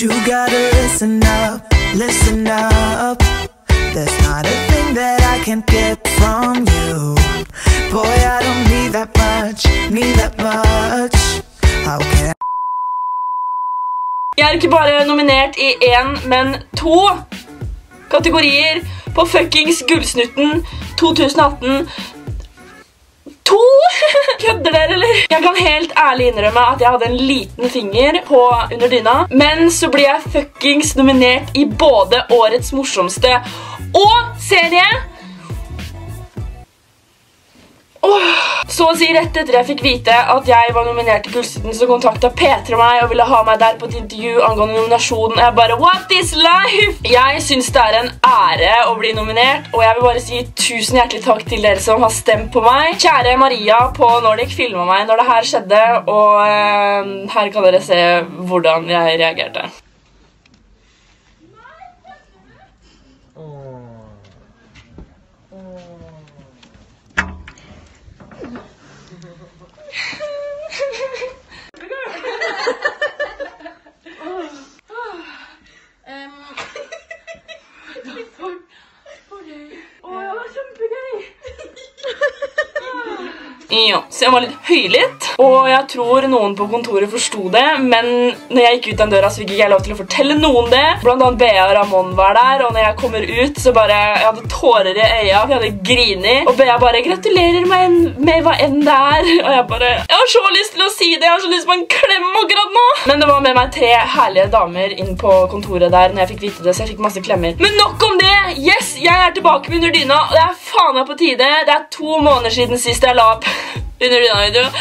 You gotta listen up, listen up. There's not a thing that I can't get from you. Boy, I don't need that much, need that much. How can Jeg er ikke bare nominert i én, men to kategorier på fuckings Gullsnutten 2018. To! Kødder dere, eller? Jeg kan helt ærlig innrømme at jeg hadde en liten finger på under dyna, men så blir jeg fuckings nominert i både årets morsomste og serie. Åh. Så å si rett etter jeg fikk vite at jeg var nominert til Gullsnutten, så kontakta P3 meg og ville ha meg der på et intervju angående nominasjonen. Jeg bare, what is life? Jeg syns det er en ære å bli nominert, og jeg vil bare si tusen hjertelig takk til dere som har stemt på meg. Kjære Maria på Nordic filma meg når det her skjedde, og eh, her kan dere se hvordan jeg reagerte. Ja, så jeg var litt høylytt, og jeg tror noen på kontoret forsto det, men når jeg gikk ut den døra, så fikk jeg lov til å fortelle noen det. Blant annet Bea og Ramon var der, og når jeg kommer ut, så bare, jeg hadde tårer i øya, for jeg hadde grini. og Bea bare, gratulerer meg med hva enn det er, og jeg bare, jeg har så lyst til å si det, jeg har så lyst på en klem akkurat nå. Men det var med meg tre herlige damer inn på kontoret der når jeg fikk vite det, så jeg fikk masse klemmer. Men nok om det! Yes, jeg er tilbake med under dyna, og det er faen meg på tide. Det er to måneder siden sist jeg la opp under denne videoen.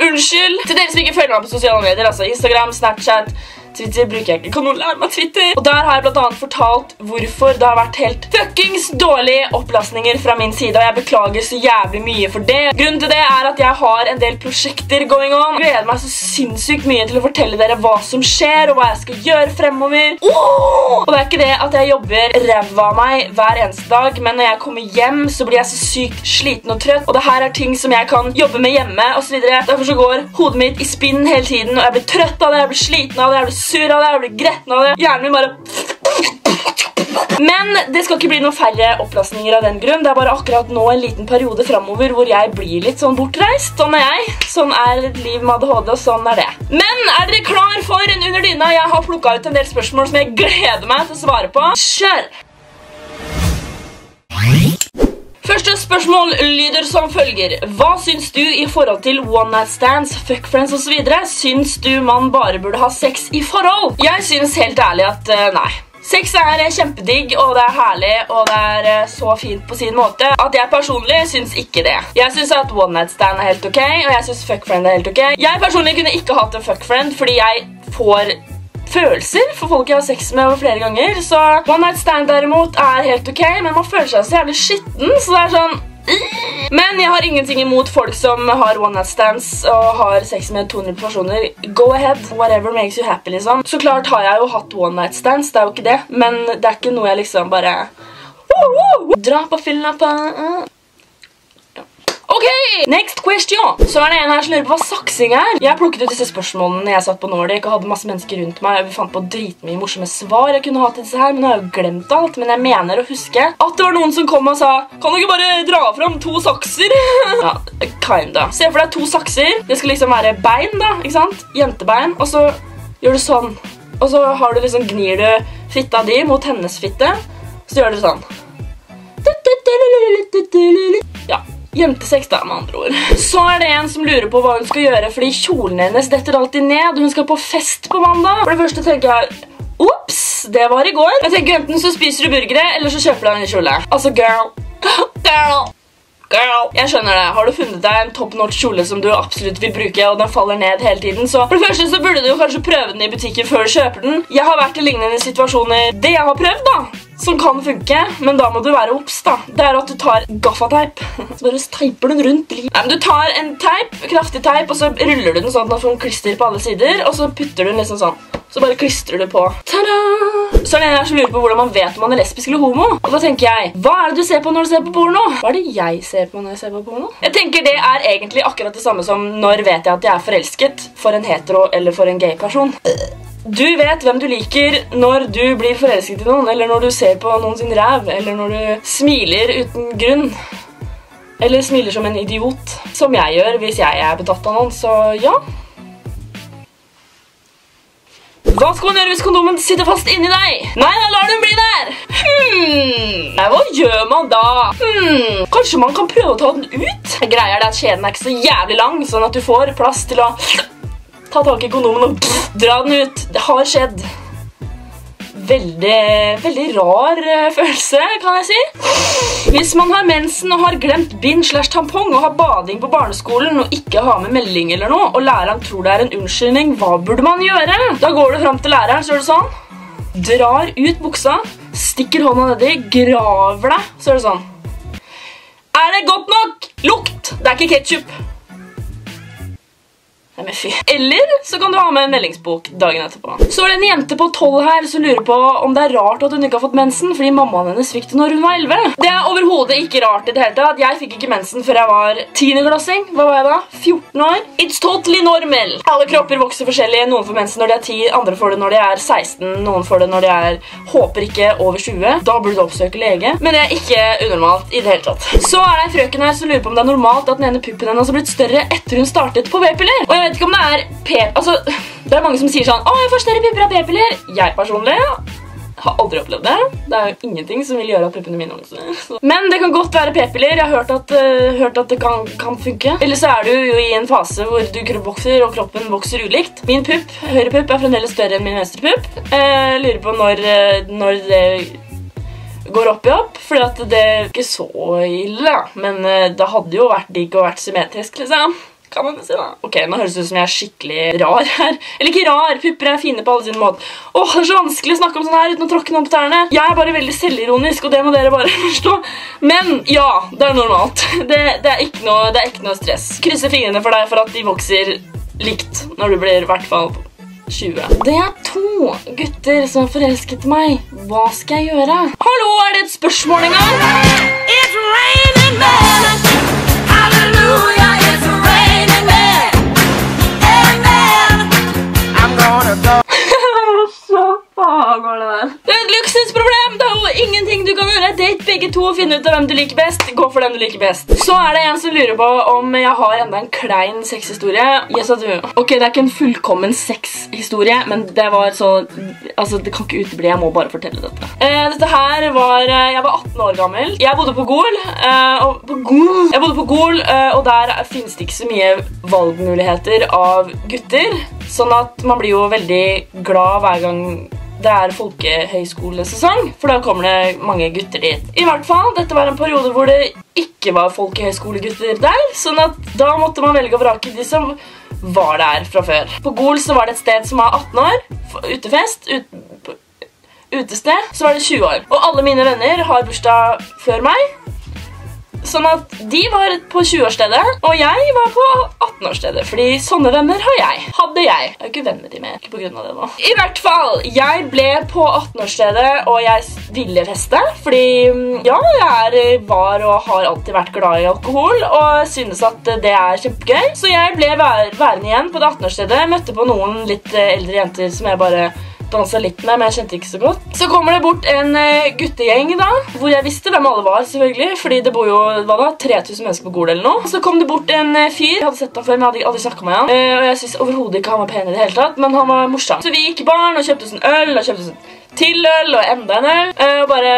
Unnskyld til dere som ikke følger meg på sosiale medier, altså Instagram, Snapchat, Twitter bruker jeg ikke. Kan noen lære meg Twitter? Og der har jeg blant annet fortalt hvorfor det har vært helt fuckings dårlige opplastninger fra min side, og jeg beklager så jævlig mye for det. Grunnen til det er at jeg har en del prosjekter going on. Jeg gleder meg så sinnssykt mye til å fortelle dere hva som skjer, og hva jeg skal gjøre fremover. Oh! Og det er ikke det at jeg jobber ræva av meg hver eneste dag, men når jeg kommer hjem, så blir jeg så sykt sliten og trøtt, og det her er ting som jeg kan jobbe med hjemme, og så videre. Derfor så går hodet mitt i spinn hele tiden, og jeg blir trøtt av det, jeg blir sliten av det, jeg blir sur av det, jeg blir gretten av det. Hjernen min bare Men det skal ikke bli noen færre opplastninger av den grunn. Det er bare akkurat nå en liten periode fremover hvor jeg blir litt sånn bortreist. Sånn er jeg. Sånn er et liv med ADHD, og sånn er det. Men er dere klar for en under dyna? Jeg har plukket ut en del spørsmål som jeg gleder meg til å svare på. Kjør! Første spørsmål lyder som følger. Hva syns du i forhold til one night stands, fuck friends osv.? Syns du man bare burde ha sex i forhold? Jeg syns helt ærlig at uh, nei. Sex er eh, kjempedigg, og det er herlig, og det er uh, så fint på sin måte at jeg personlig syns ikke det. Jeg syns at one night stand er helt ok, og jeg syns fuck friend er helt ok. Jeg personlig kunne ikke hatt en fuck friend fordi jeg får følelser for folk jeg har sex med over flere ganger. Så one night stand derimot er helt ok, men man føler seg så jævlig skitten, så det er sånn men jeg har ingenting imot folk som har one night stands og har sex med 200 personer. Go ahead. Whatever makes you happy, liksom. Så klart har jeg jo hatt one night stands, det er jo ikke det. Men det er ikke noe jeg liksom bare Dra på fylla på Ok, next question. Så er det en her som lurer på hva saksing er. Jeg plukket ut disse spørsmålene når jeg satt på Nordic og hadde masse mennesker rundt meg. Vi fant på dritmye morsomme svar jeg kunne ha til disse her, men jeg har jo glemt alt. Men jeg mener å huske at det var noen som kom og sa Kan du ikke bare dra fram to sakser? ja, kinda. Se for deg to sakser. Det skal liksom være bein, da. ikke sant? Jentebein. Og så gjør du sånn. Og så har du liksom, gnir du fitta di mot hennes fitte. Så gjør du sånn. Ja. Jentesex, da, med andre ord. Så er det en som lurer på hva hun skal gjøre, fordi kjolen hennes detter alltid ned. Hun skal på fest på mandag. For det første tenker jeg Ops, det var i går. Jeg tenker Enten så spiser du burgere, eller så kjøper du deg en kjole. Altså, girl. Girl. Girl. Jeg skjønner det. Har du funnet deg en top notch kjole som du absolutt vil bruke, og den faller ned hele tiden, så for det første så burde du kanskje prøve den i butikken før du kjøper den. Jeg har vært i lignende situasjoner. Det jeg har prøvd, da, som kan funke, men da må du være obs, da. Det er at du tar gaffateip. Så bare teiper den rundt. Nei, men du tar en teip, kraftig teip, og så ruller du den sånn at den får en klister på alle sider, og så putter du den liksom sånn. Så bare klistrer du på. Tada! Så er det en her som lurer på hvordan man vet om man er lesbisk eller homo. Og da tenker jeg, hva er det du ser på når du ser på porno? Hva er det jeg ser på når jeg ser på porno? Jeg tenker det er egentlig akkurat det samme som når vet jeg at jeg er forelsket for en hetero eller for en gay person. Du vet hvem du liker når du blir forelsket i noen, eller når du ser på noen sin ræv, eller når du smiler uten grunn. Eller smiler som en idiot, som jeg gjør hvis jeg er betatt av noen, så ja. Hva skal man gjøre hvis kondomen sitter fast inni deg? Nei, da lar den bli der! Hmm, hva gjør man da? Hmm, kanskje man kan prøve å ta den ut? Greia er det at kjeden er ikke så jævlig lang, sånn at du får plass til å ta tak i kondomen og dra den ut. Det har skjedd. Veldig, veldig rar eh, følelse, kan jeg si. Hvis man har mensen og har glemt bind slash tampong og har bading på barneskolen og ikke har med melding eller noe, og læreren tror det er en unnskyldning, hva burde man gjøre? Da går du fram til læreren, så gjør du sånn. Drar ut buksa, stikker hånda nedi, graver deg, så gjør du sånn. Er det godt nok? Lukt! Det er ikke ketchup. Nei, men fy. Eller så kan du ha med en meldingsbok dagen etterpå. Så er det en jente på 12 her som lurer på om det er rart at hun ikke har fått mensen fordi mammaen hennes fikk det når hun var 11. Det er overhodet ikke rart i det hele tatt. Jeg fikk ikke mensen før jeg var 10-klassing. Hva var jeg da? 14 år? It's totally normal. Alle kropper vokser forskjellig. Noen får mensen når de er 10, andre får det når de er 16, noen får det når de er håper ikke over 20. Da burde du oppsøke lege. Men det er ikke unormalt i det hele tatt. Så er det en frøken her som lurer på om det er normalt at den ene puppen hennes har blitt større etter hun startet på p-piller. Vet ikke om det er p-piller Altså, det er mange som sier sånn Å, jeg får større pupper av p-piller. Jeg personlig har aldri opplevd det. Det er jo ingenting som vil gjøre at puppene mine vokser. Men det kan godt være p-piller. Jeg har hørt at, uh, hørt at det kan, kan funke. Eller så er du jo i en fase hvor du vokser, og kroppen vokser ulikt. Min pupp, høyre pupp, er fremdeles større enn min venstre pupp. Uh, lurer på når, uh, når det går opp i opp, fordi det er ikke så ille. Men det hadde jo vært digg å vært symmetrisk, liksom. Kan man si da? Ok, nå høres det ut som jeg er skikkelig rar her. Eller ikke rar, pupper er fine på alle sine måter. Åh, det er så vanskelig å snakke om sånn her uten å tråkke noen på tærne. Jeg er bare veldig selvironisk, og det må dere bare forstå. Men ja, det er normalt. Det, er, ikke noe, stress. Krysser fingrene for deg for at de vokser likt når du blir i hvert fall 20. Det er to gutter som har forelsket meg. Hva skal jeg gjøre? Hallo, er det et spørsmål engang? It's raining men. Hallelujah, Så faen går det der. Det er et luksusproblem! Det er jo ingenting du kan gjøre. Date begge to og finne ut av hvem du liker best. Gå for den du liker best. Så er det en som lurer på om jeg har enda en klein sexhistorie. Yes, do. Ok, det er ikke en fullkommen sexhistorie, men det var så Altså, det kan ikke utebli. Jeg må bare fortelle dette. Eh, dette her var eh, Jeg var 18 år gammel. Jeg bodde på Gol. Eh, på Gol Jeg bodde på Gol, og der finnes det ikke så mye valgmuligheter av gutter. Sånn at man blir jo veldig glad hver gang det er folkehøyskolesesong, for da kommer det mange gutter dit. I hvert fall, Dette var en periode hvor det ikke var folkehøyskolegutter der, sånn at da måtte man velge å vrake de som var der fra før. På Gol så var det et sted som var 18 år, utefest, ut, utested, så var det 20 år. Og alle mine venner har bursdag før meg, Sånn at de var på 20-årsstedet, og jeg var på 18-årsstedet. Fordi sånne venner har jeg. Hadde jeg. Jeg er ikke venn med de mer. Ikke på grunn av det nå. I hvert fall, jeg ble på 18-årsstedet, og jeg ville feste. Fordi mm, ja, jeg er, var og har alltid vært glad i alkohol, og synes at det er kjempegøy. Så jeg ble værende igjen på det 18-årsstedet. Møtte på noen litt eh, eldre jenter som jeg bare dansa litt med, men jeg kjente ikke så godt. Så kommer det bort en eh, guttegjeng da, hvor jeg visste hvem alle var, selvfølgelig, fordi det bor jo hva da, 3000 mennesker på Gol eller noe. Så kom det bort en eh, fyr, jeg hadde sett ham før, men jeg hadde aldri snakket med han. Eh, og jeg synes overhodet ikke han var pen i det hele tatt, men han var morsom. Så vi gikk i baren og kjøpte oss en øl, og kjøpte oss en til øl, og enda en øl, og bare.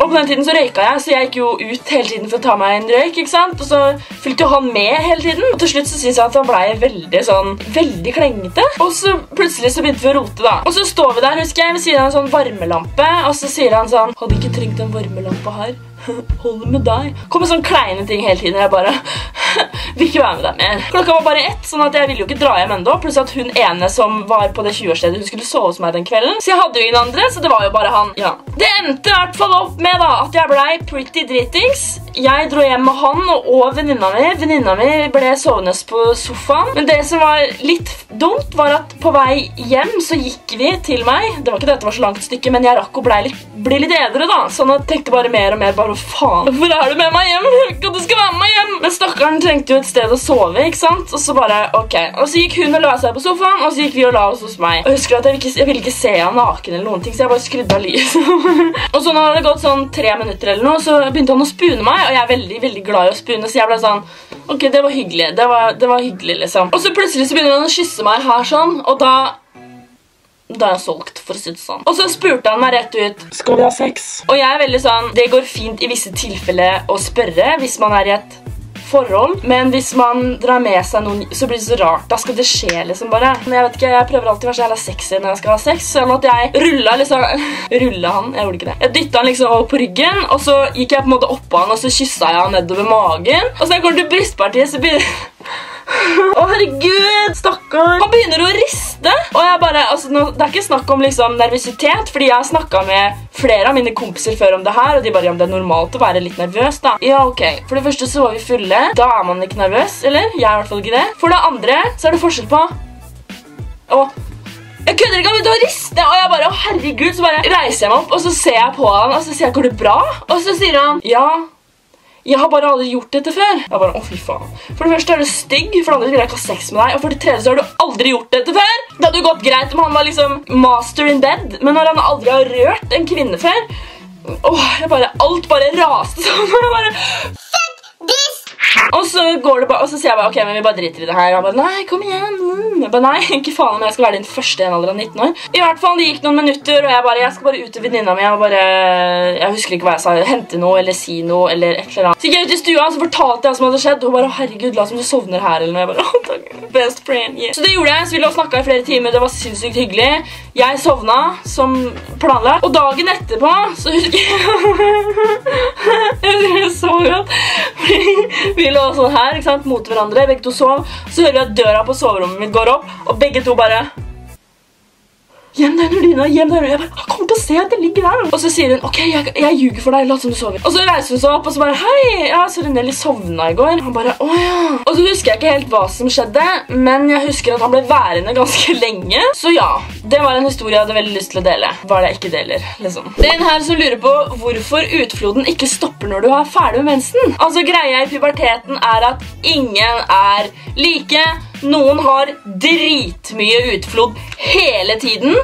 Og på den tiden så røyka jeg, så jeg gikk jo ut hele tiden for å ta meg en røyk. ikke sant? Og så fulgte han med hele tiden. Og til slutt så synes jeg at han ble veldig sånn, veldig klengete. Og så plutselig så begynte vi å rote, da. Og så står vi der, husker jeg, ved siden av en sånn varmelampe, og så sier han sånn Hadde ikke trengt en varmelampe her. Hold med deg. Kommer sånne kleine ting hele tiden. og Jeg bare vil ikke være med deg mer. Klokka var bare ett, sånn at jeg ville jo ikke dra hjem ennå. Pluss at hun ene som var på det 20-årsstedet, hun skulle sove hos meg den kvelden. Så jeg hadde jo ingen andre, så det var jo bare han. Ja. Det endte i hvert fall opp med da, at jeg blei pretty dritings. Jeg dro hjem med han og, venninna mi. Venninna mi ble sovende på sofaen. Men det som var litt dumt, var at på vei hjem så gikk vi til meg. Det var ikke det at det var så langt stykke, men jeg rakk å bli litt, bli litt edre, da. Sånn at jeg tenkte bare mer og mer bare faen. Hvorfor er du med meg hjem? Jeg ikke at du skal være med meg hjem. Men stakkaren trengte jo et sted å sove, ikke sant? Og så bare, ok. Og så gikk hun og la seg på sofaen, og så gikk vi og la oss hos meg. Og jeg husker at jeg ikke, jeg ville ikke se han naken eller noen ting, så jeg bare skrudde av lyset. og så når det hadde gått sånn tre minutter eller noe, så begynte han å spune meg, og jeg er veldig, veldig glad i å spune, så jeg ble sånn, ok, det var hyggelig, det var, det var hyggelig, liksom. Og så plutselig så begynner han å kysse meg her sånn, og da da er jeg solgt, for å si det sånn. Og så spurte han meg rett ut Skal vi ha sex? Og jeg er veldig sånn Det går fint i visse tilfeller å spørre hvis man er i et forhold, men hvis man drar med seg noen, så blir det så rart. Da skal det skje, liksom, bare. Men jeg vet ikke, jeg prøver alltid å være så jævla sexy når jeg skal ha sex, sånn at jeg rulla liksom Rulla han? Jeg gjorde ikke det. Jeg dytta han liksom over på ryggen, og så gikk jeg på en måte oppå han, og så kyssa jeg han nedover magen. Og så når jeg kommer til brystpartiet, så begynner å, herregud! Stakkar! Han begynner å riste! Og jeg bare, altså, nå, Det er ikke snakk om liksom, nervøsitet, fordi jeg har snakka med flere av mine kompiser før om det her, og de bare ja, det er normalt å være litt nervøs. da. Ja, ok. For det første så var vi fulle. Da er man ikke nervøs, eller? Jeg er i hvert fall ikke det. For det andre så er det forskjell på Å jeg kødder ikke, men begynte å riste, og jeg bare, å herregud, så bare reiser jeg meg opp, og så ser jeg på han, og så sier jeg, går det bra? Og så sier han, ja, jeg har bare aldri gjort dette før. Jeg bare, å fy faen. For det første er du stygg, for det andre vil jeg ikke ha sex med deg, og for det tredje så har du aldri gjort dette før. Det hadde jo gått greit om han var liksom master in bed, men når han aldri har rørt en kvinne før, åh, jeg bare, alt bare raste sammen. jeg bare, og så går det bare, og så sier jeg bare, ok, men vi bare driter i det her. Og han bare, nei, kom igjen. Mm. Jeg bare, nei, ikke faen om jeg skal være din første i en alder av 19 år. I hvert fall, det gikk noen minutter, og jeg bare, jeg skal bare ut til venninna mi. og bare, jeg husker ikke hva jeg sa, hente noe, eller si noe, eller et eller annet. Så gikk jeg ut i stua, og så fortalte jeg hva som hadde skjedd, og hun bare, herregud, la som du sovner her, eller noe. Jeg bare, oh, takk, best friend, yeah. Så det gjorde jeg, så vi lå og snakket i flere timer, det var sinnssykt hyggelig. Jeg sovna, som planlagt, og dagen etterpå, så husker jeg, jeg husker jeg så godt, vi lå sånn her, ikke sant, mot hverandre, begge to sov, så hører vi at døra på soverommet mitt går opp, og begge to bare Gjem under dyna, gjem under Jeg bare, kommer til å se at jeg ligger der. Og så sier hun, ok, jeg, ljuger for deg, lat som du sover. Og så reiser hun seg opp og så bare, hei, ja, sorry, Nelly sovna i går. Han bare, åja. Og så husker jeg ikke helt hva som skjedde, men jeg husker at han ble værende ganske lenge. Så ja, det var en historie jeg hadde veldig lyst til å dele. Hva er det jeg ikke deler, liksom. Det er en her som lurer på hvorfor utfloden ikke stopper når du er ferdig med mensen. Altså, greia i puberteten er at ingen er like. Noen har dritmye utflod hele tiden.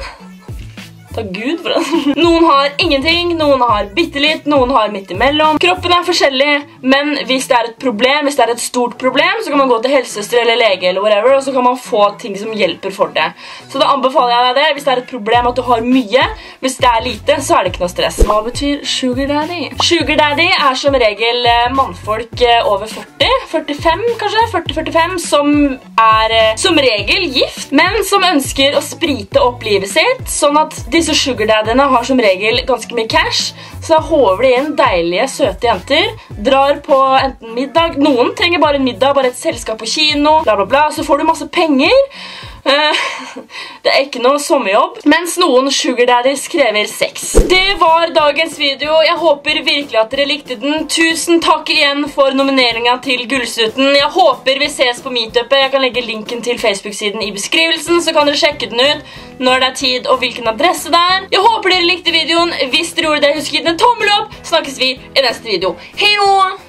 Takk Gud. Noen har ingenting, noen har bitte litt, noen har midt imellom. Kroppen er forskjellig, men hvis det er et problem, hvis det er et stort problem, så kan man gå til helsesøster eller lege eller whatever, og så kan man få ting som hjelper for det. Så da anbefaler jeg deg det. Hvis det er et problem at du har mye, hvis det er lite, så er det ikke noe stress. Hva betyr sugar daddy? Sugar daddy er som regel eh, mannfolk eh, over 40, 45 kanskje, 40-45, som er eh, som regel gift, men som ønsker å sprite opp livet sitt, sånn at disse sugardaddyene har som regel ganske mye cash, så da håver de inn deilige, søte jenter, drar på enten middag, noen trenger bare en middag, bare et selskap på kino, bla bla bla, så får du masse penger, det er ikke noe sommerjobb, mens noen sugardaddies krever sex. Det var dagens video. Jeg håper virkelig at dere likte den. Tusen takk igjen for nomineringen til Gullsuten. Jeg håper vi ses på meetupet. Jeg kan legge linken til Facebook-siden i beskrivelsen, så kan dere sjekke den ut når det er tid og hvilken adresse det er. Jeg håper dere likte videoen. Hvis dere gjorde det, husk å gi den en tommel opp. Snakkes vi i neste video. Hei nå!